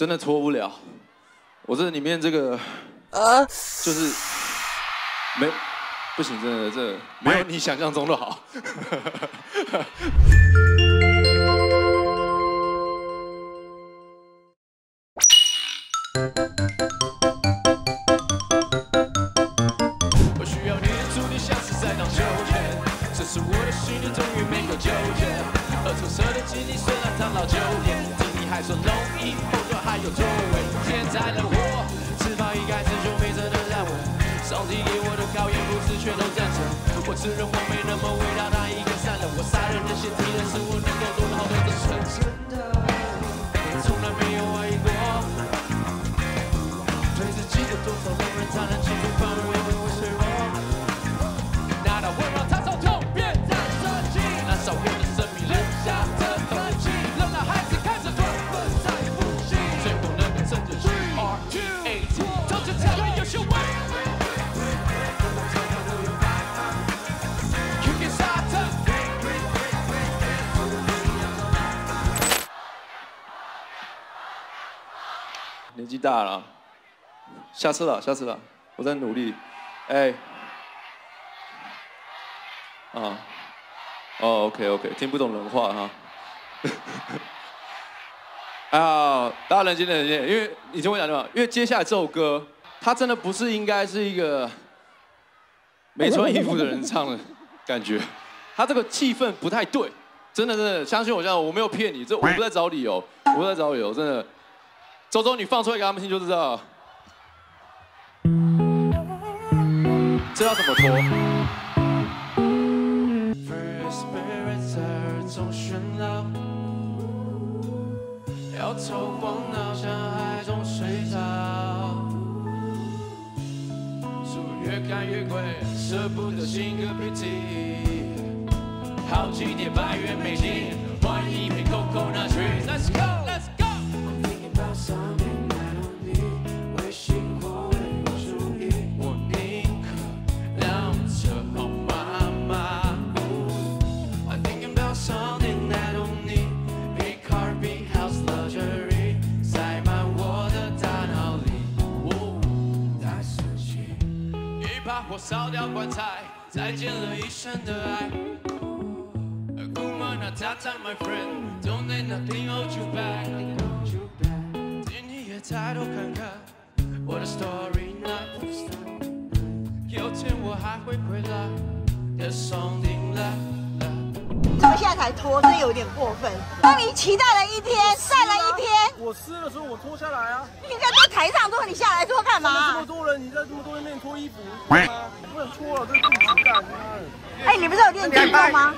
真的脱不了。我这里面这个，呃，就是没不行，真的这没有你想象中的好。我需要你的注定，像是在荡秋千，这是我的心里终于没有纠结。而出色的经历虽然谈老九天，听你还说容易，后段还有作为。现在的我，翅膀一开始就没真的让我，上帝给我的考验不是全都赞成。我承认我没那么伟大，但一个善良，我杀人的心敌人是年纪大了，下次了，下次了，我在努力。哎，啊，哦，OK OK，听不懂人话哈。啊，大家冷静冷静，因为你听我讲对吧？因为接下来这首歌，它真的不是应该是一个没穿衣服的人唱的感觉，它这个气氛不太对，真的真的，相信我，这样我没有骗你，这我不在找理由，我不在找理由，真的。周周，你放出来给他们听就知道。这要怎么脱？要透光脑，像海中水草。书越看越贵，舍不得新个鼻涕。好几叠百元美金，换一瓶 coconut tree。Let's go, let's go。把火烧掉棺材，再见了一生的爱。Tata, my friend, Don't let nothing hold you back. 请你也抬头看看我的 story night。有天我还会回来。There's something left. 怎么现在才脱？这有点过分。当你期待了一天，晒了一天，我湿的时候我脱下来啊。你在在台上脱，你下来脱干嘛这么？多人，你在这么多人面前脱衣服，对吗？你不能脱了，这是不实干。哎，你不是有练举重吗？